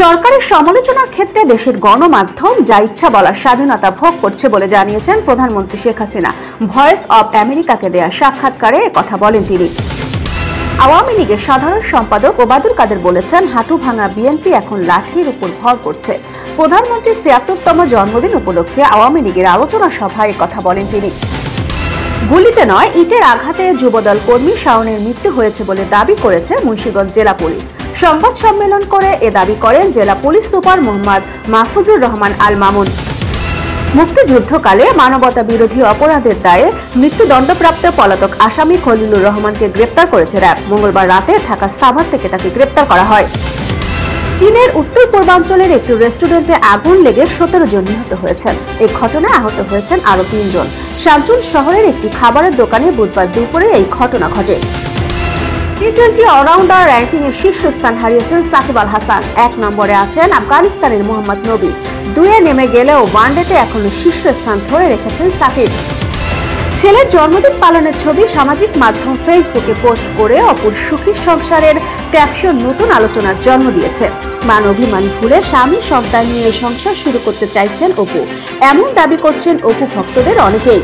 সরকারের সমালোচনার ক্ষেত্রে দেশের গণমাধ্যম যা ইচ্ছা বলার স্বাধীনতা ভোগ করছে বলে জানিয়েছেন প্রধানমন্ত্রী শেখ হাসিনা। ভয়েস অব আমেরিকাকে দেয়া সাক্ষাৎকারে কথা বলেন তিনি। আওয়ামী লীগের সাধারণ সম্পাদক ওবাদুল কাদের বলেছেন হাঁটু ভাঙা বিএনপি এখন লাঠির উপর ভর করছে। প্রধানমন্ত্রীর ছিয়াত্তরতম জন্মদিন উপলক্ষে আওয়ামী লীগের আলোচনা সভায় কথা বলেন তিনি। গুলিতে নয়, ইটের আঘাতে যুবদল কর্মী শাওনের মৃত্যু হয়েছে বলে দাবি করেছে মুন্সিগঞ্জ জেলা পুলিশ। সংবাদ সম্মেলন করে এ দাবি করেন জেলা পুলিশ সুপার মোহাম্মদ মাহফুজুর রহমান আল মামুন মুক্তিযুদ্ধকালে মানবতা বিরোধী অপরাধের দায়ে মৃত্যুদণ্ডপ্রাপ্ত পলাতক আসামি খলিলুর রহমানকে গ্রেপ্তার করেছে র্যাব। মঙ্গলবার রাতে ঢাকা সাভার থেকে তাকে গ্রেপ্তার করা হয়। চীনের উত্তর পূর্বাঞ্চলের একটি রেস্টুরেন্টে আগুন লেগে সতেরো জন নিহত হয়েছেন। এই ঘটনায় আহত হয়েছেন আরও তিনজন। শামচুল শহরের একটি খাবারের দোকানে বুধবার দুপুরে এই ঘটনা ঘটে। টি টোয়েন্টি অলরাউন্ডার র্যাঙ্কিং এর শীর্ষস্থান হারিয়েছেন সাকিব আল হাসান। এক নম্বরে আছেন আফগানিস্তানের মোহাম্মদ নবী। দুয়ে নেমে গেলেও ওয়ানডেতে এখনও শীর্ষস্থান ধরে রেখেছেন সাকিব। ছেলের জন্মদিন পালনের ছবি সামাজিক মাধ্যম ফেসবুকে পোস্ট করে অপুর সুখী সংসারের ক্যাপশন নতুন আলোচনার জন্ম দিয়েছে। মান অভিমান ভুলে স্বামী সন্তান নিয়ে সংসার শুরু করতে চাইছেন অপু। এমন দাবি করছেন অপু ভক্তদের অনেকেই।